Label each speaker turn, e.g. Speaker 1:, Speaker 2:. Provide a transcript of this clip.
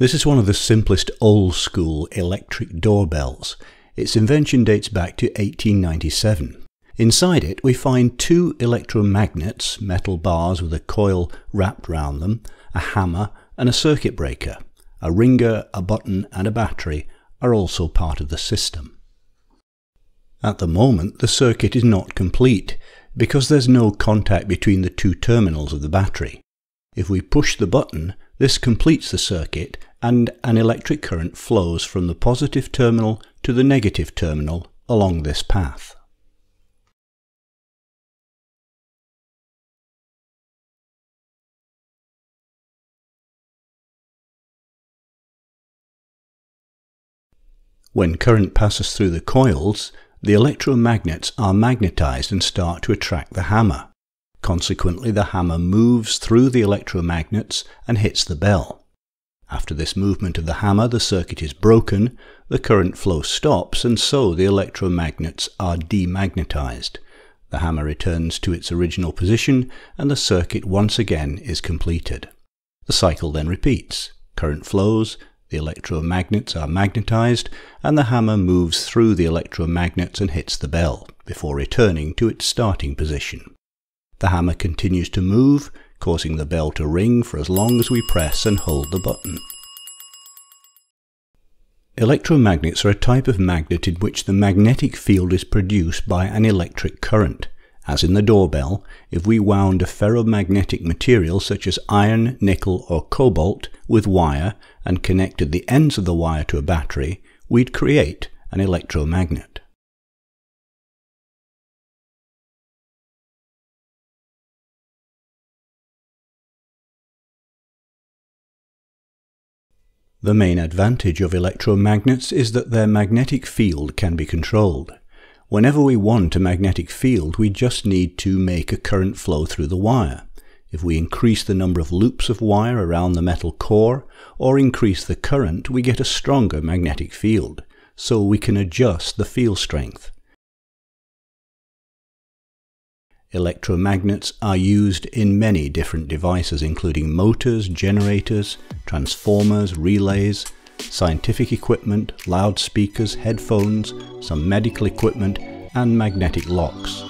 Speaker 1: This is one of the simplest old school electric doorbells. Its invention dates back to 1897. Inside it we find two electromagnets, metal bars with a coil wrapped round them, a hammer and a circuit breaker. A ringer, a button and a battery are also part of the system. At the moment the circuit is not complete because there's no contact between the two terminals of the battery. If we push the button, this completes the circuit and an electric current flows from the positive terminal to the negative terminal along this path. When current passes through the coils, the electromagnets are magnetized and start to attract the hammer. Consequently, the hammer moves through the electromagnets and hits the bell. After this movement of the hammer, the circuit is broken, the current flow stops, and so the electromagnets are demagnetized. The hammer returns to its original position, and the circuit once again is completed. The cycle then repeats. Current flows, the electromagnets are magnetized, and the hammer moves through the electromagnets and hits the bell, before returning to its starting position. The hammer continues to move, causing the bell to ring for as long as we press and hold the button. Electromagnets are a type of magnet in which the magnetic field is produced by an electric current. As in the doorbell, if we wound a ferromagnetic material such as iron, nickel or cobalt with wire and connected the ends of the wire to a battery, we'd create an electromagnet. The main advantage of electromagnets is that their magnetic field can be controlled. Whenever we want a magnetic field, we just need to make a current flow through the wire. If we increase the number of loops of wire around the metal core, or increase the current, we get a stronger magnetic field, so we can adjust the field strength. Electromagnets are used in many different devices including motors, generators, transformers, relays, scientific equipment, loudspeakers, headphones, some medical equipment and magnetic locks.